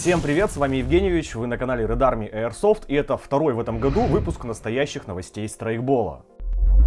Всем привет, с вами Евгеньевич, вы на канале Red Army Airsoft, и это второй в этом году выпуск настоящих новостей страйкбола.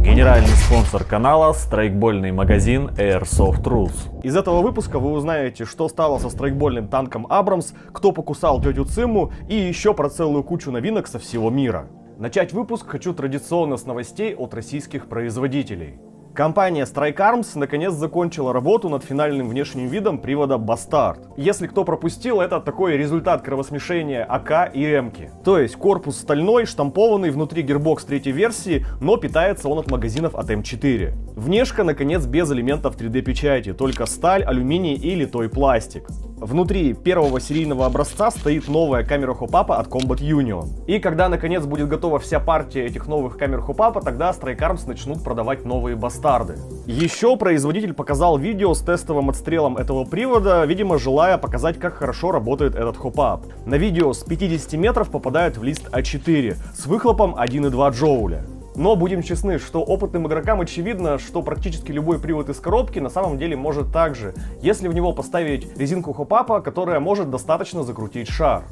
Генеральный спонсор канала – страйкбольный магазин Airsoft Rules. Из этого выпуска вы узнаете, что стало со страйкбольным танком Абрамс, кто покусал тетю Цимму и еще про целую кучу новинок со всего мира. Начать выпуск хочу традиционно с новостей от российских производителей. Компания Strike Arms наконец закончила работу над финальным внешним видом привода Bastard. Если кто пропустил, это такой результат кровосмешения АК и М-ки. То есть корпус стальной, штампованный внутри гербокс третьей версии, но питается он от магазинов от М4. Внешка, наконец, без элементов 3D печати, только сталь, алюминий и литой пластик. Внутри первого серийного образца стоит новая камера хопапа от Combat Union. И когда наконец будет готова вся партия этих новых камер хопапа, тогда Strike начнут продавать новые бастарды. Еще производитель показал видео с тестовым отстрелом этого привода, видимо желая показать, как хорошо работает этот хопап. На видео с 50 метров попадает в лист А4 с выхлопом 1,2 джоуля. Но будем честны, что опытным игрокам очевидно, что практически любой привод из коробки на самом деле может также, если в него поставить резинку хопапа, которая может достаточно закрутить шар.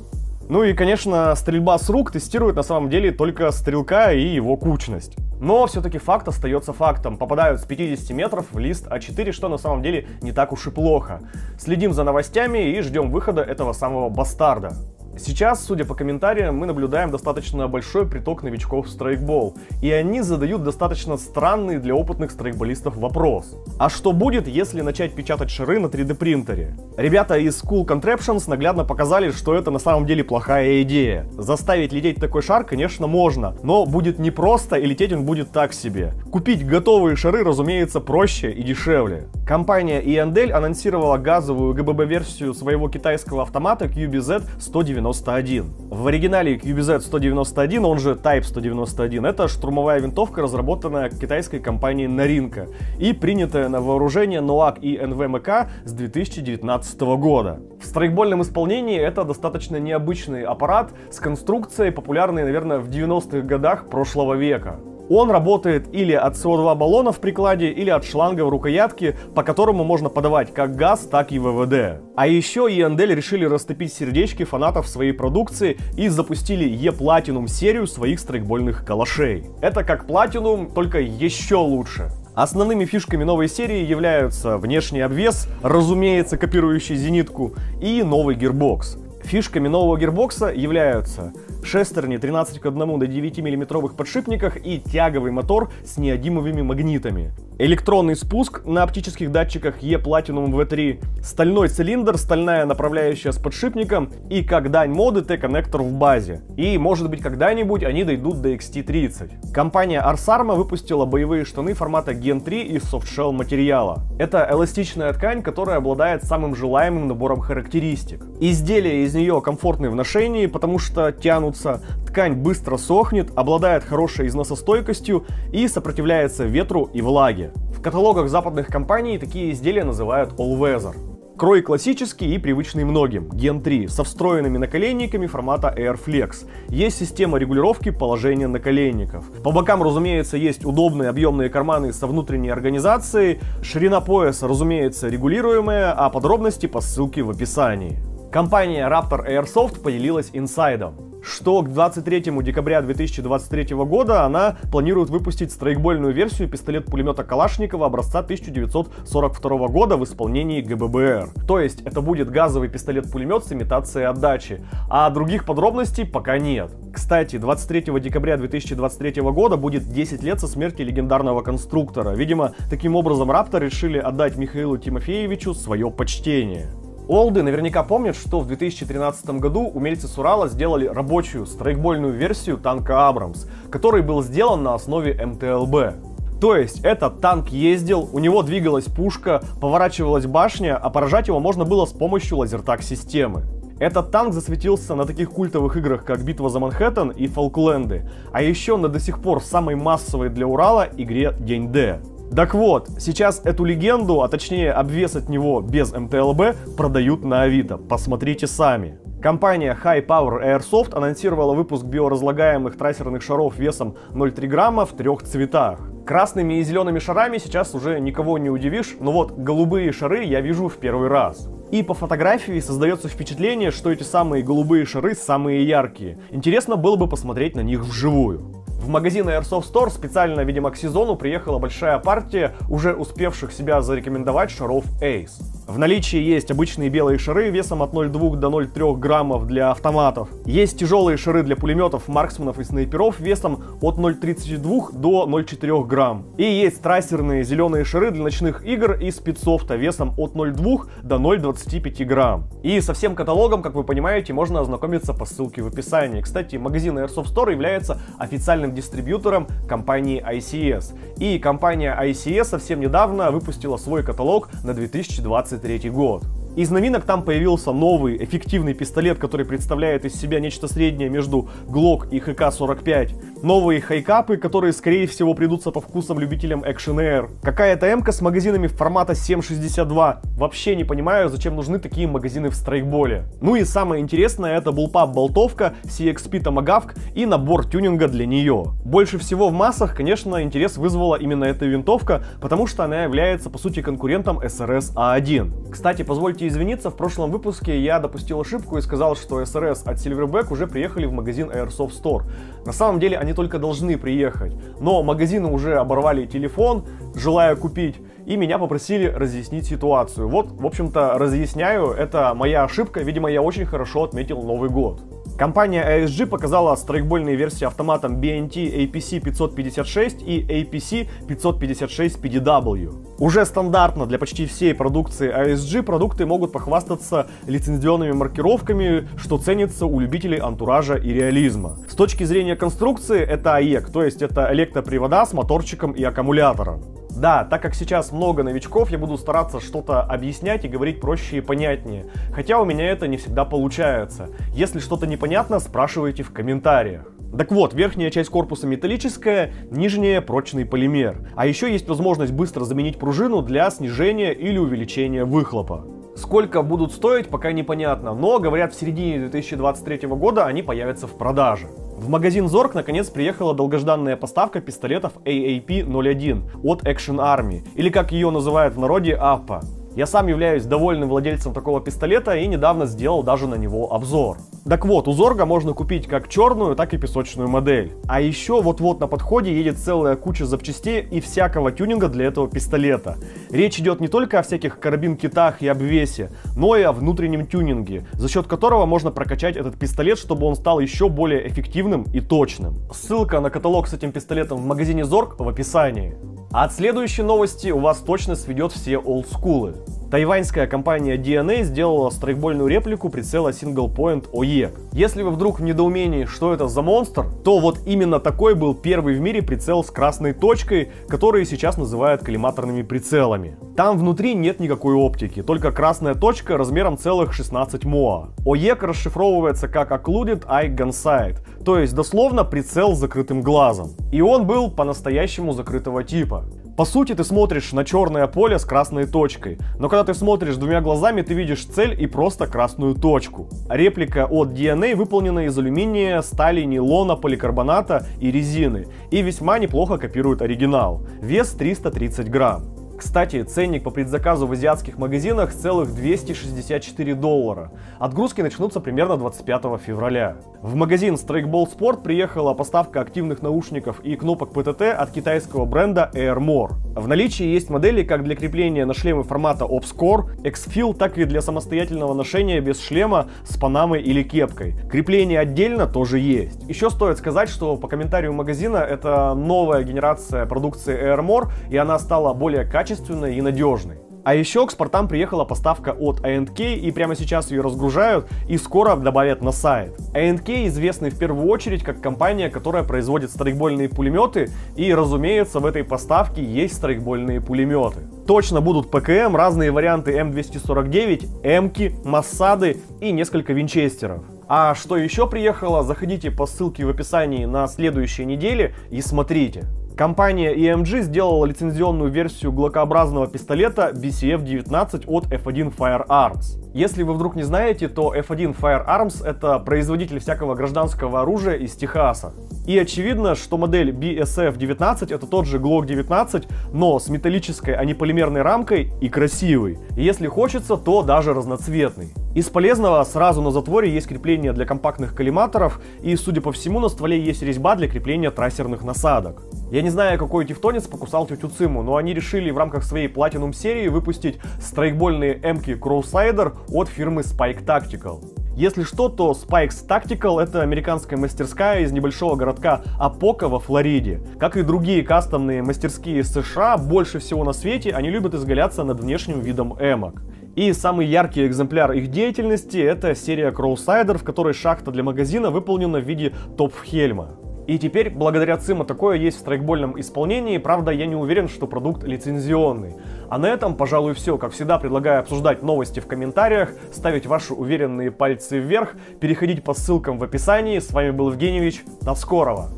Ну и, конечно, стрельба с рук тестирует на самом деле только стрелка и его кучность. Но все-таки факт остается фактом. Попадают с 50 метров в лист А4, что на самом деле не так уж и плохо. Следим за новостями и ждем выхода этого самого бастарда. Сейчас, судя по комментариям, мы наблюдаем достаточно большой приток новичков в страйкбол, и они задают достаточно странный для опытных страйкболистов вопрос. А что будет, если начать печатать шары на 3D принтере? Ребята из Cool Contraptions наглядно показали, что это на самом деле плохая идея. Заставить лететь такой шар, конечно, можно, но будет непросто и лететь он будет так себе. Купить готовые шары, разумеется, проще и дешевле. Компания ENDEL анонсировала газовую ГББ-версию своего китайского автомата QBZ-190 191. В оригинале QBZ 191, он же Type 191, это штурмовая винтовка, разработанная китайской компанией Наринка и принятая на вооружение НОАК и НВМК с 2019 года. В страйкбольном исполнении это достаточно необычный аппарат с конструкцией, популярной, наверное, в 90-х годах прошлого века. Он работает или от СО2 баллона в прикладе, или от шланга в рукоятке, по которому можно подавать как газ, так и ВВД. А еще Яндел решили растопить сердечки фанатов своей продукции и запустили E-Platinum серию своих страйкбольных калашей. Это как Platinum, только еще лучше. Основными фишками новой серии являются внешний обвес, разумеется, копирующий зенитку, и новый гирбокс. Фишками нового гирбокса являются шестерни 13 к 1 до 9 миллиметровых подшипниках и тяговый мотор с неодимовыми магнитами. Электронный спуск на оптических датчиках E-Platinum V3, стальной цилиндр, стальная направляющая с подшипником и как дань моды T-коннектор в базе. И может быть когда-нибудь они дойдут до XT30. Компания Arsarma выпустила боевые штаны формата Gen 3 из softshell материала. Это эластичная ткань, которая обладает самым желаемым набором характеристик. Изделия из нее комфортны в ношении, потому что тянутся, ткань быстро сохнет, обладает хорошей износостойкостью и сопротивляется ветру и влаге. В каталогах западных компаний такие изделия называют All Weather. Крой классический и привычный многим, Gen 3, со встроенными наколенниками формата Airflex. Есть система регулировки положения наколенников. По бокам, разумеется, есть удобные объемные карманы со внутренней организацией, ширина пояса, разумеется, регулируемая, а подробности по ссылке в описании. Компания Raptor Airsoft поделилась инсайдом что к 23 декабря 2023 года она планирует выпустить страйкбольную версию пистолет-пулемета Калашникова образца 1942 года в исполнении ГББР. То есть это будет газовый пистолет-пулемет с имитацией отдачи, а других подробностей пока нет. Кстати, 23 декабря 2023 года будет 10 лет со смерти легендарного конструктора. Видимо, таким образом Раптор решили отдать Михаилу Тимофеевичу свое почтение. Олды наверняка помнят, что в 2013 году умельцы с Урала сделали рабочую страйкбольную версию танка Абрамс, который был сделан на основе МТЛБ. То есть этот танк ездил, у него двигалась пушка, поворачивалась башня, а поражать его можно было с помощью лазертак-системы. Этот танк засветился на таких культовых играх, как Битва за Манхэттен и Фолкленды, а еще на до сих пор самой массовой для Урала игре День Д. Так вот, сейчас эту легенду, а точнее обвес от него без МТЛБ, продают на Авито. Посмотрите сами. Компания High Power Airsoft анонсировала выпуск биоразлагаемых трассерных шаров весом 0,3 грамма в трех цветах. Красными и зелеными шарами сейчас уже никого не удивишь, но вот голубые шары я вижу в первый раз. И по фотографии создается впечатление, что эти самые голубые шары самые яркие. Интересно было бы посмотреть на них вживую. В магазин Airsoft Store специально, видимо, к сезону приехала большая партия уже успевших себя зарекомендовать шаров Ace. В наличии есть обычные белые шары весом от 0,2 до 0,3 граммов для автоматов. Есть тяжелые шары для пулеметов, марксменов и снайперов весом от 0,32 до 0,4 грамм. И есть трассерные зеленые шары для ночных игр из спидсофта весом от 0,2 до 0,25 грамм. И со всем каталогом, как вы понимаете, можно ознакомиться по ссылке в описании. Кстати, магазин Airsoft Store является официальным дистрибьютором компании ICS. И компания ICS совсем недавно выпустила свой каталог на 2020 2023 год. Из новинок там появился новый эффективный пистолет, который представляет из себя нечто среднее между Glock и HK-45. Новые хайкапы, которые скорее всего придутся по вкусам любителям Action Air. Какая-то м с магазинами формата 7.62. Вообще не понимаю, зачем нужны такие магазины в страйкболе. Ну и самое интересное это Bullpup болтовка, CXP Tomahawk и набор тюнинга для нее. Больше всего в массах, конечно, интерес вызвала именно эта винтовка, потому что она является по сути конкурентом SRS A1. Кстати, позвольте позвольте извиниться, в прошлом выпуске я допустил ошибку и сказал, что SRS от Silverback уже приехали в магазин Airsoft Store. На самом деле они только должны приехать, но магазины уже оборвали телефон, желая купить, и меня попросили разъяснить ситуацию. Вот, в общем-то, разъясняю, это моя ошибка, видимо, я очень хорошо отметил Новый год. Компания ASG показала страйкбольные версии автоматом BNT APC 556 и APC 556 PDW. Уже стандартно для почти всей продукции ASG продукты могут похвастаться лицензионными маркировками, что ценится у любителей антуража и реализма. С точки зрения конструкции это AEC, то есть это электропривода с моторчиком и аккумулятором. Да, так как сейчас много новичков, я буду стараться что-то объяснять и говорить проще и понятнее. Хотя у меня это не всегда получается. Если что-то непонятно, спрашивайте в комментариях. Так вот, верхняя часть корпуса металлическая, нижняя прочный полимер. А еще есть возможность быстро заменить пружину для снижения или увеличения выхлопа. Сколько будут стоить, пока непонятно, но говорят в середине 2023 года они появятся в продаже. В магазин Zorg наконец приехала долгожданная поставка пистолетов AAP-01 от Action Army, или как ее называют в народе APA. Я сам являюсь довольным владельцем такого пистолета и недавно сделал даже на него обзор. Так вот, у Зорга можно купить как черную, так и песочную модель. А еще вот-вот на подходе едет целая куча запчастей и всякого тюнинга для этого пистолета. Речь идет не только о всяких карабин-китах и обвесе, но и о внутреннем тюнинге, за счет которого можно прокачать этот пистолет, чтобы он стал еще более эффективным и точным. Ссылка на каталог с этим пистолетом в магазине Зорг в описании. А от следующей новости у вас точно сведет все олдскулы. Тайваньская компания DNA сделала страйкбольную реплику прицела Single Point OE. Если вы вдруг в недоумении, что это за монстр, то вот именно такой был первый в мире прицел с красной точкой, который сейчас называют коллиматорными прицелами. Там внутри нет никакой оптики, только красная точка размером целых 16 МОА. ОЕК расшифровывается как Occluded Eye Gunsight, то есть дословно прицел с закрытым глазом. И он был по-настоящему закрытого типа. По сути, ты смотришь на черное поле с красной точкой, но когда ты смотришь двумя глазами, ты видишь цель и просто красную точку. Реплика от DNA выполнена из алюминия, стали, нейлона, поликарбоната и резины, и весьма неплохо копирует оригинал. Вес 330 грамм. Кстати, ценник по предзаказу в азиатских магазинах целых 264 доллара. Отгрузки начнутся примерно 25 февраля. В магазин Strikeball Sport приехала поставка активных наушников и кнопок PTT от китайского бренда AirMore. В наличии есть модели как для крепления на шлемы формата Obscore, Xfil, так и для самостоятельного ношения без шлема с панамой или кепкой. Крепление отдельно тоже есть. Еще стоит сказать, что по комментарию магазина это новая генерация продукции AirMore и она стала более качественной и надежной. А еще к спортам приехала поставка от ANK, и прямо сейчас ее разгружают и скоро добавят на сайт. ANK известны в первую очередь как компания, которая производит страйкбольные пулеметы, и разумеется в этой поставке есть страйкбольные пулеметы. Точно будут ПКМ, разные варианты М249, Эмки, Массады и несколько винчестеров. А что еще приехало, заходите по ссылке в описании на следующей неделе и смотрите. Компания EMG сделала лицензионную версию глокообразного пистолета BCF-19 от F1 Firearms. Если вы вдруг не знаете, то F1 Firearms это производитель всякого гражданского оружия из Техаса. И очевидно, что модель BSF-19 это тот же Glock 19, но с металлической, а не полимерной рамкой и красивый. Если хочется, то даже разноцветный. Из полезного сразу на затворе есть крепление для компактных коллиматоров, и, судя по всему, на стволе есть резьба для крепления трассерных насадок. Я не знаю, какой тевтонец покусал тетю Циму, но они решили в рамках своей Platinum серии выпустить страйкбольные эмки Crusader от фирмы Spike Tactical. Если что, то Spikes Tactical это американская мастерская из небольшого городка Апока во Флориде. Как и другие кастомные мастерские США, больше всего на свете они любят изгаляться над внешним видом эмок. И самый яркий экземпляр их деятельности это серия Crusader, в которой шахта для магазина выполнена в виде топ-хельма. И теперь, благодаря ЦИМа, такое есть в страйкбольном исполнении, правда, я не уверен, что продукт лицензионный. А на этом, пожалуй, все. Как всегда, предлагаю обсуждать новости в комментариях, ставить ваши уверенные пальцы вверх, переходить по ссылкам в описании. С вами был Евгеньевич, до скорого!